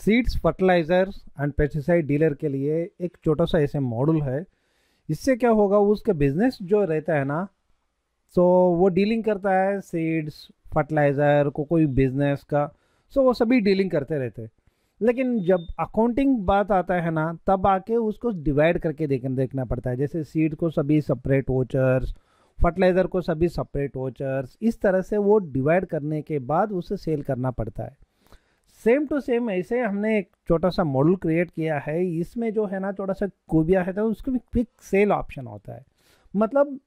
Seeds fertiliser and pesticide dealer के लिए एक छोटा सा ऐसे मॉडल है। इससे क्या होगा उसका बिज़नेस जो रहता है ना सो वो डीलिंग करता है सीड्स, फर्टिलाइज़र, को कोई बिज़नेस का सो वो सभी डीलिंग करते रहते हैं। लेकिन जब अकाउंटिंग बात आता है ना, तब आके उसको डिवाइड करके देख, देखना पड़ता है। जैसे सीड को सभी सेपरेट वोचर्स फर्टिलाइज़र को सभी सेपरेट वोचर्स इस तरह से वो डिवाइड करने के बाद उसे सेल करना पड़ता है। सेम टू सेम ऐसे हमने एक छोटा सा मॉडल क्रिएट किया है। इसमें जो है ना, थोड़ा सा खूबिया है तो उसको भी क्विक सेल ऑप्शन होता है। मतलब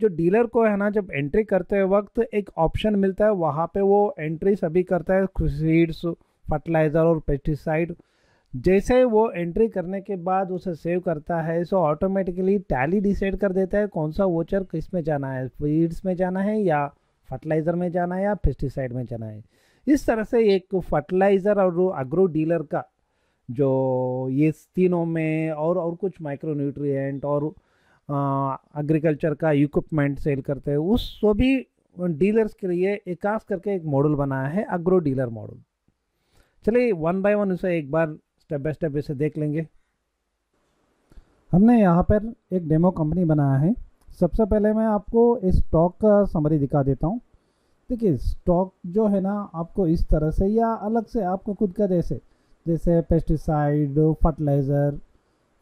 जो डीलर को है ना, जब एंट्री करते वक्त एक ऑप्शन मिलता है, वहाँ पे वो एंट्री सभी करता है सीड्स फर्टिलाइज़र और पेस्टिसाइड जैसे वो एंट्री करने के बाद उसे सेव करता है सो ऑटोमेटिकली टैली डिसाइड कर देता है, कौन सा वोचर किसमें जाना है फीड्स में जाना है या फर्टिलाइज़र में जाना है या पेस्टिसाइड में जाना है। इस तरह से एक फर्टिलाइज़र और अग्रो डीलर का जो ये तीनों में और और कुछ माइक्रो न्यूट्रिएंट और एग्रीकल्चर का इक्विपमेंट सेल करते हैं, उस सभी डीलर्स के लिए एक खास करके एक मॉडल बनाया है अग्रो डीलर मॉडल चलिए वन बाय वन उसे एक बार स्टेप बाय स्टेप इसे देख लेंगे। हमने यहाँ पर एक डेमो कंपनी बनाया है। सबसे पहले मैं आपको इस स्टॉक का समरी दिखा देता हूँ। देखिए स्टॉक जो है ना, आपको इस तरह से या अलग से आपको खुद का जैसे जैसे पेस्टिसाइड फर्टिलाइज़र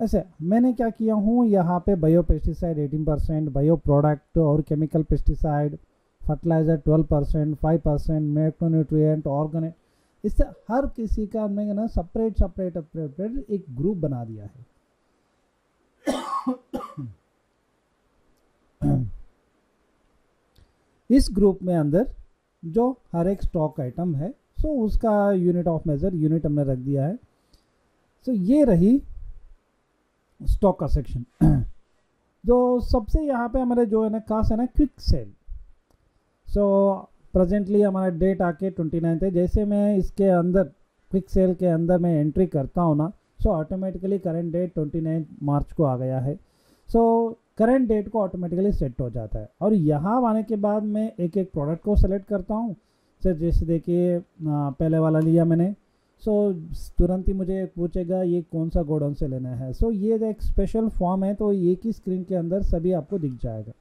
ऐसे, मैंने क्या किया हूँ, यहाँ पे bio pesticide 18 percent bio product और chemical pesticide fertiliser 12 percent five percent macronutrient organic इससे हर किसी का मैंने ना सेपरेट सेपरेट सेपरेट एक ग्रुप बना दिया है। इस ग्रुप में अंदर जो हर एक स्टॉक आइटम है सो उसका यूनिट ऑफ़ मेजर यूनिट हमने रख दिया है। सो ये रही स्टॉक का सेक्शन जो सबसे यहाँ पे हमारे जो है ना, खास है ना क्विक सेल सो प्रेजेंटली हमारा डेट आके ट्वेंटी नाइन्थ है। जैसे मैं इसके अंदर क्विक सेल के अंदर मैं एंट्री करता हूँ ना so automatically current date twenty nine March को आ गया है। सो करंट डेट को ऑटोमेटिकली सेट हो जाता है। और यहाँ आने के बाद मैं एक एक प्रोडक्ट को सेलेक्ट करता हूँ। सर जैसे देखिए पहले वाला लिया मैंने। सो so, तुरंत ही मुझे पूछेगा ये कौन सा गोडाउन से लेना है? सो so, ये एक स्पेशल फॉर्म है तो एक ही स्क्रीन के अंदर सभी आपको दिख जाएगा।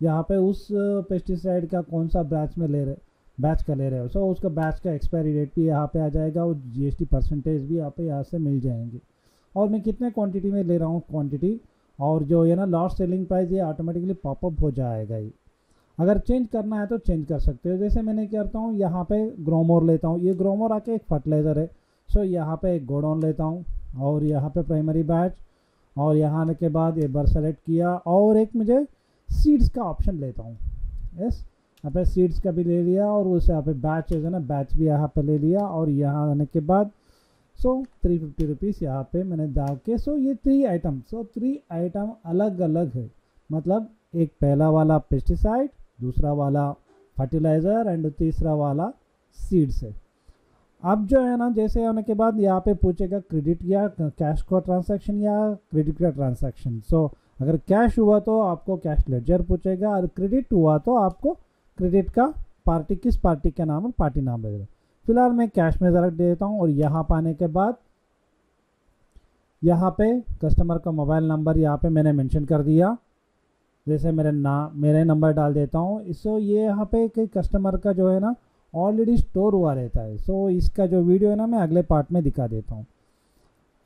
यहाँ पे उस पेस्टिसाइड का कौन सा बैच में ले रहे बैच का ले रहे हो। सो उसका बैच का एक्सपायरी डेट भी यहाँ पे आ जाएगा और जीएसटी परसेंटेज भी यहाँ पे यहाँ से मिल जाएँगे। और मैं कितने क्वांटिटी में ले रहा हूँ? क्वांटिटी और जो है ना लास्ट सेलिंग प्राइस ये ऑटोमेटिकली पॉपअप हो जाएगा ही। अगर चेंज करना है तो चेंज कर सकते हो। जैसे मैंने करता हूँ, यहाँ पे ग्रोमोर लेता हूँ। ये ग्रोमोर आके एक फर्टिलाइज़र है। सो यहाँ पे एक गोडाउन लेता हूँ और यहाँ पे प्राइमरी बैच और यहाँ आने के बाद ये बार सेलेक्ट किया और एक मुझे सीड्स का ऑप्शन लेता हूँ। यस यहाँ पे सीड्स का भी ले लिया और उस यहाँ पे बैच है ना बैच भी यहाँ पे ले लिया और यहाँ आने के बाद सो थ्री फिफ्टी रुपीज़ यहाँ पे मैंने डाल के सो ये three item so three item अलग अलग है। मतलब एक पहला वाला पेस्टिसाइड दूसरा वाला फर्टिलाइज़र एंड तीसरा वाला सीड्स है। अब जो है ना, जैसे आने के बाद यहाँ पे पूछेगा क्रेडिट या कैश का ट्रांसैक्शन या क्रेडिट का ट्रांसैक्शन सो अगर कैश हुआ तो आपको कैश लेजर पूछेगा, और क्रेडिट हुआ तो आपको क्रेडिट का पार्टी किस पार्टी का नाम है पार्टी नाम लगेगा फ़िलहाल मैं कैश में दे देता हूँ और यहाँ पाने के बाद यहाँ पे कस्टमर का मोबाइल नंबर यहाँ पे मैंने मेंशन कर दिया। जैसे मेरे नाम मेरे नंबर डाल देता हूँ। इसो ये यहाँ पे कई कस्टमर का जो है ना ऑलरेडी स्टोर हुआ रहता है। सो इसका जो वीडियो है ना, मैं अगले पार्ट में दिखा देता हूँ।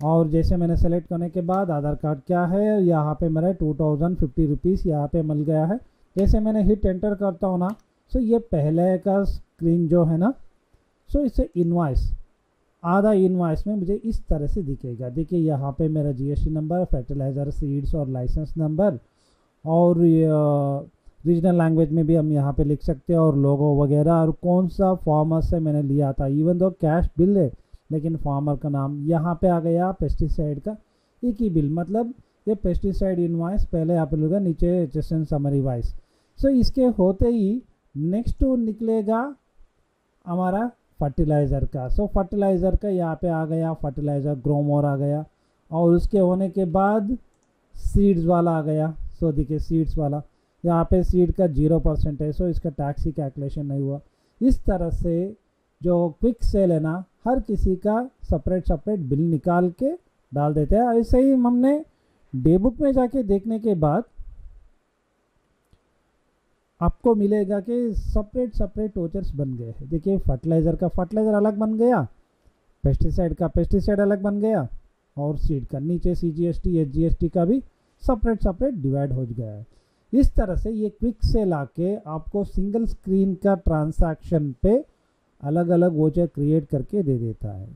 और जैसे मैंने सेलेक्ट करने के बाद आधार कार्ड क्या है, यहाँ पे मेरा टू थाउज़ेंड फिफ्टी रुपीज़ यहाँ पर मिल गया है। जैसे मैंने हिट एंटर करता हूँ ना सो ये पहले का स्क्रीन जो है ना सो इससे इन्वाइस आधा इन्वाइस में मुझे इस तरह से दिखेगा। देखिए, यहाँ पे मेरा जीएसटी नंबर फर्टिलाइज़र सीड्स और लाइसेंस नंबर और रीजनल लैंग्वेज में भी हम यहाँ पे लिख सकते हैं और लोगो वगैरह। और कौन सा फार्मर से मैंने लिया था? इवन दो कैश बिल है, लेकिन फार्मर का नाम यहाँ पे आ गया पेस्टिसाइड का एक ही बिल मतलब ये पेस्टिसाइड इनवाइस पहले आप लोग नीचे एच समरी वाइस सो इसके होते ही नेक्स्ट निकलेगा हमारा फर्टिलाइज़र का। सो फर्टिलाइज़र का यहाँ पे आ गया फर्टिलाइज़र ग्रोमोर आ गया। और उसके होने के बाद सीड्स वाला आ गया। सो देखिए सीड्स वाला। यहाँ पे सीड का ज़ीरो परसेंट है। सो इसका टैक्स ही कैलकुलेशन नहीं हुआ। इस तरह से जो क्विक सेल है ना, हर किसी का सेपरेट सेपरेट बिल निकाल के डाल देते हैं। ऐसे ही हमने डे बुक में जाके देखने के बाद आपको मिलेगा कि सेपरेट सेपरेट वोचर्स बन गए हैं। देखिए फर्टिलाइज़र का फर्टिलाइज़र अलग बन गया पेस्टिसाइड का पेस्टिसाइड अलग बन गया, और सीड का नीचे C G S T H G S T का भी सेपरेट सेपरेट डिवाइड हो गया है। इस तरह से ये क्विक से लाके आपको सिंगल स्क्रीन का ट्रांसैक्शन पे अलग अलग वोचर क्रिएट करके दे देता है।